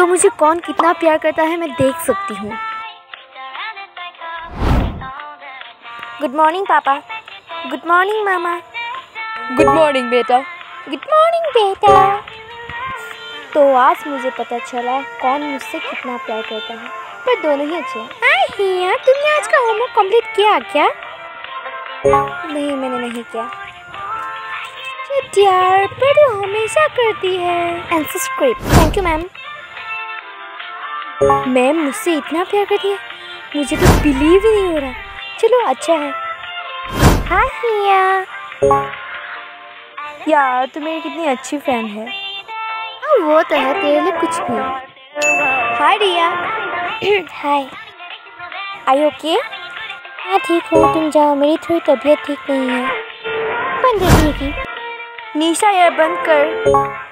तो मुझे कौन कितना प्यार करता है मैं देख सकती हूँ। गुड मॉर्निंग पापा। गुड मॉर्निंग मामा। गुड मॉर्निंग बेटा। गुड मॉर्निंग बेटा। तो आज मुझे पता चला कौन मुझसे कितना प्यार करता है। पर दोनों ही अच्छे हैं। तुमने आज का होमवर्क कंप्लीट किया क्या? नहीं मैंने नहीं किया। यार पर हमेशा करती है। Answer script thank you ma'am ma'am मुझसे इतना प्यार करती है मुझे तो बिलीव ही नहीं हो रहा। चलो अच्छा है। हिया यार, तू मेरी कितनी अच्छी फ्रेंड है। हाँ वो तो है, तेरे लिए कुछ भी। हाय रिया। हाय। आई ओके हाँ ठीक हो। तुम जाओ, मेरी थोड़ी तबीयत ठीक नहीं है। बंद रखिएगी निशा, यार, बंद कर।